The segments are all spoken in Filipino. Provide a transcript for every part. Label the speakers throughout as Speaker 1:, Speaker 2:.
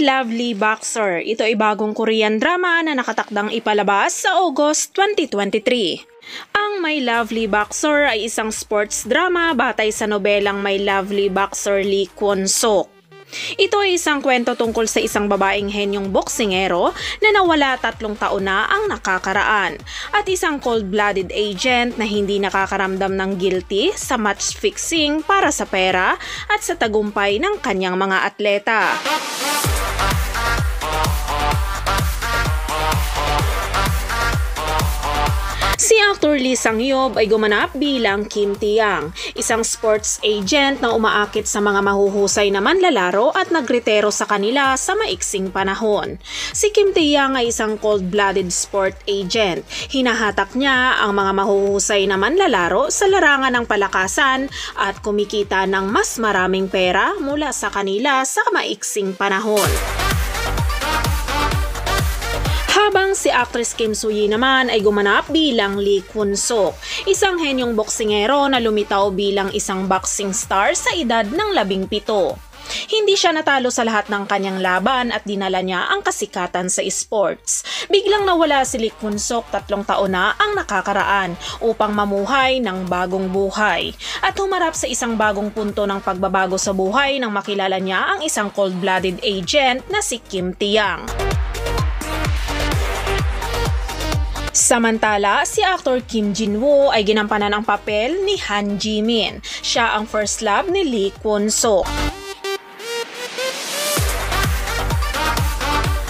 Speaker 1: Lovely Boxer. Ito ay bagong Korean drama na nakatakdang ipalabas sa August 2023. Ang My Lovely Boxer ay isang sports drama batay sa nobelang My Lovely Boxer Lee Kwon Sok. Ito ay isang kwento tungkol sa isang babaeng henyong boksingero na nawala tatlong taon na ang nakakaraan at isang cold-blooded agent na hindi nakakaramdam ng guilty sa match fixing para sa pera at sa tagumpay ng kanyang mga atleta. Actor Lee Sang-yob ay gumanap bilang Kim Taeyang, isang sports agent na umaakit sa mga mahuhusay na manlalaro at nagretero sa kanila sa maiksing panahon. Si Kim Taeyang ay isang cold-blooded sport agent. Hinahatak niya ang mga mahuhusay na manlalaro sa larangan ng palakasan at kumikita ng mas maraming pera mula sa kanila sa maiksing panahon. Habang si actress Kim Soo-yi naman ay gumanap bilang Lee Kwon-sok, isang henyong boksingero na lumitaw bilang isang boxing star sa edad ng labing pito. Hindi siya natalo sa lahat ng kanyang laban at dinala niya ang kasikatan sa sports. Biglang nawala si Lee Kwon-sok tatlong taon na ang nakakaraan upang mamuhay ng bagong buhay. At humarap sa isang bagong punto ng pagbabago sa buhay nang makilala niya ang isang cold-blooded agent na si Kim Taeyang. Samantala, si actor Kim Jin-woo ay ginampanan ang papel ni Han Ji-min. Siya ang first love ni Lee Kwon-sok.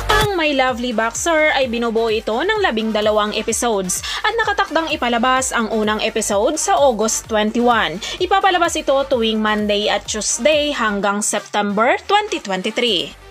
Speaker 1: Ang My Lovely Boxer ay binubuo ito ng labing dalawang episodes at nakatakdang ipalabas ang unang episode sa August 21. Ipapalabas ito tuwing Monday at Tuesday hanggang September 2023.